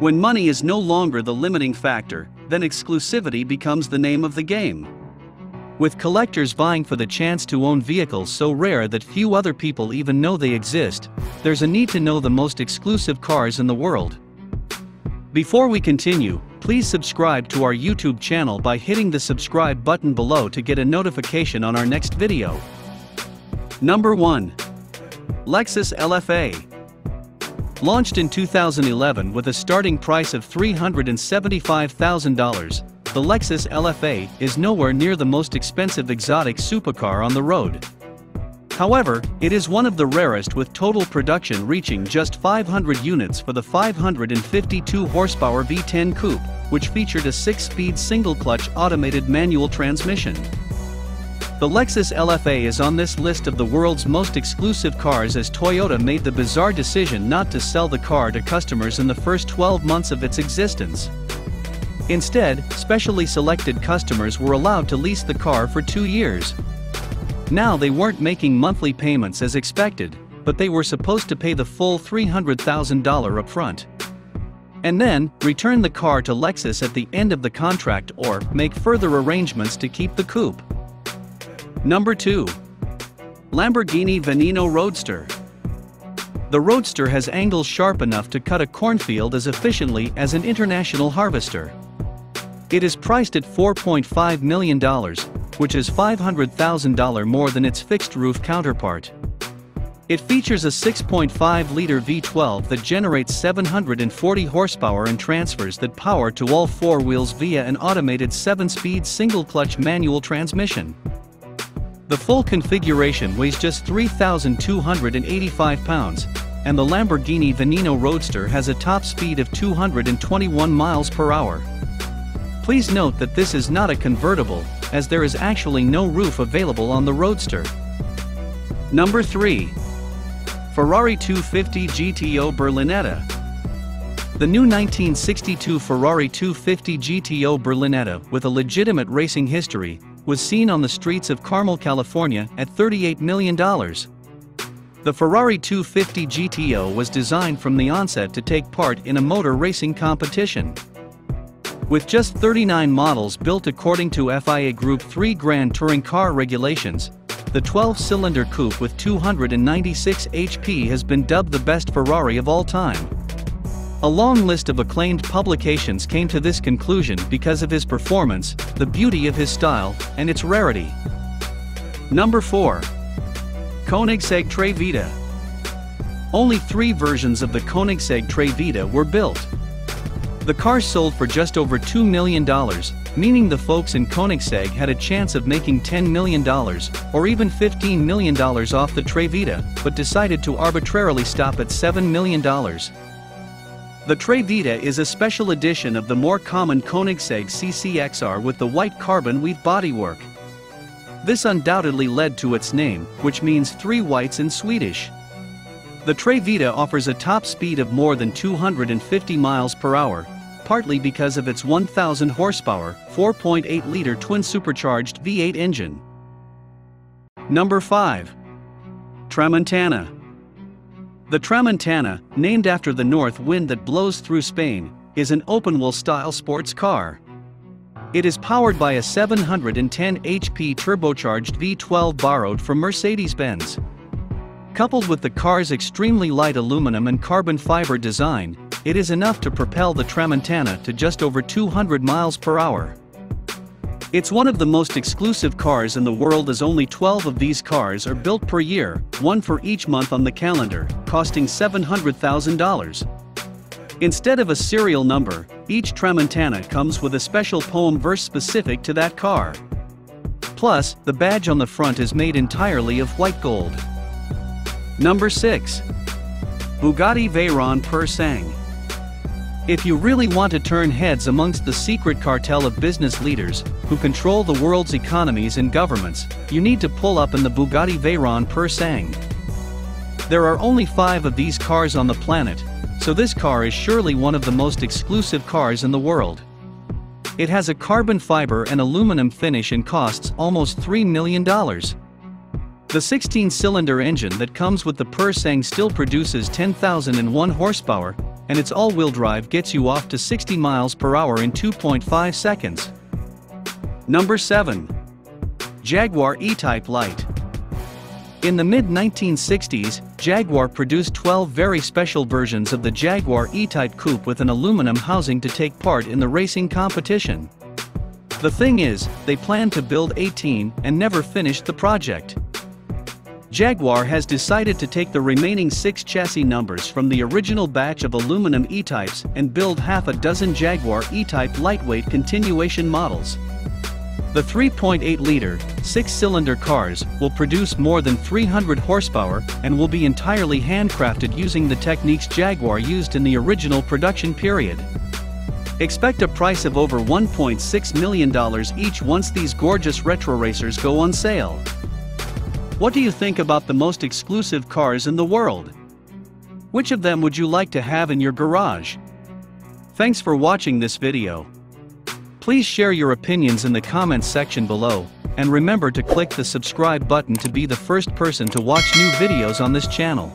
When money is no longer the limiting factor, then exclusivity becomes the name of the game. With collectors vying for the chance to own vehicles so rare that few other people even know they exist, there's a need to know the most exclusive cars in the world. Before we continue, please subscribe to our YouTube channel by hitting the subscribe button below to get a notification on our next video. Number 1. Lexus LFA. Launched in 2011 with a starting price of $375,000, the Lexus LFA is nowhere near the most expensive exotic supercar on the road. However, it is one of the rarest with total production reaching just 500 units for the 552 horsepower V10 coupe, which featured a 6-speed single-clutch automated manual transmission. The Lexus LFA is on this list of the world's most exclusive cars as Toyota made the bizarre decision not to sell the car to customers in the first 12 months of its existence. Instead, specially selected customers were allowed to lease the car for two years. Now they weren't making monthly payments as expected, but they were supposed to pay the full $300,000 upfront. And then, return the car to Lexus at the end of the contract or make further arrangements to keep the coupe. Number 2. Lamborghini Veneno Roadster. The Roadster has angles sharp enough to cut a cornfield as efficiently as an international harvester. It is priced at $4.5 million, which is $500,000 more than its fixed-roof counterpart. It features a 6.5-liter V12 that generates 740 horsepower and transfers that power to all four wheels via an automated 7-speed single-clutch manual transmission. The full configuration weighs just 3,285 pounds, and the Lamborghini Veneno Roadster has a top speed of 221 miles per hour. Please note that this is not a convertible, as there is actually no roof available on the Roadster. Number 3. Ferrari 250 GTO Berlinetta. The new 1962 Ferrari 250 GTO Berlinetta with a legitimate racing history was seen on the streets of Carmel, California at $38 million. The Ferrari 250 GTO was designed from the onset to take part in a motor racing competition. With just 39 models built according to FIA Group 3 Grand Touring car regulations, the 12-cylinder coupe with 296 HP has been dubbed the best Ferrari of all time. A long list of acclaimed publications came to this conclusion because of his performance, the beauty of his style, and its rarity. Number 4. Koenigsegg Trevita. Only three versions of the Koenigsegg Trevita were built. The car sold for just over $2 million, meaning the folks in Koenigsegg had a chance of making $10 million, or even $15 million off the Trevita, but decided to arbitrarily stop at $7 million. The Trevita is a special edition of the more common Koenigsegg CCXR with the white carbon weave bodywork. This undoubtedly led to its name, which means three whites in Swedish. The Trevita offers a top speed of more than 250 miles per hour, partly because of its 1000 horsepower, 4.8-liter twin-supercharged V8 engine. Number 5. Tramontana. The Tramontana, named after the north wind that blows through Spain, is an open-wheel style sports car. It is powered by a 710 HP turbocharged V12 borrowed from Mercedes-Benz. Coupled with the car's extremely light aluminum and carbon fiber design, it is enough to propel the Tramontana to just over 200 miles per hour. It's one of the most exclusive cars in the world as only 12 of these cars are built per year, one for each month on the calendar, costing $700,000. Instead of a serial number, each Tramontana comes with a special poem verse specific to that car. Plus, the badge on the front is made entirely of white gold. Number 6. Bugatti Veyron Pur Sang. If you really want to turn heads amongst the secret cartel of business leaders, who control the world's economies and governments, you need to pull up in the Bugatti Veyron Pur Sang. There are only five of these cars on the planet, so this car is surely one of the most exclusive cars in the world. It has a carbon fiber and aluminum finish and costs almost $3 million. The 16-cylinder engine that comes with the Pur Sang still produces 10,001 horsepower, and its all-wheel drive gets you off to 60 miles per hour in 2.5 seconds. Number 7. Jaguar E-Type Light. In the mid-1960s, Jaguar produced 12 very special versions of the Jaguar E-Type coupe with an aluminum housing to take part in the racing competition. The thing is, they planned to build 18 and never finished the project. Jaguar has decided to take the remaining six chassis numbers from the original batch of aluminum E-Types and build half a dozen Jaguar E-Type lightweight continuation models. The 3.8-liter, six-cylinder cars will produce more than 300 horsepower and will be entirely handcrafted using the techniques Jaguar used in the original production period. Expect a price of over $1.6 million each once these gorgeous retro racers go on sale. What do you think about the most exclusive cars in the world? Which of them would you like to have in your garage? Thanks for watching this video. Please share your opinions in the comments section below, and remember to click the subscribe button to be the first person to watch new videos on this channel.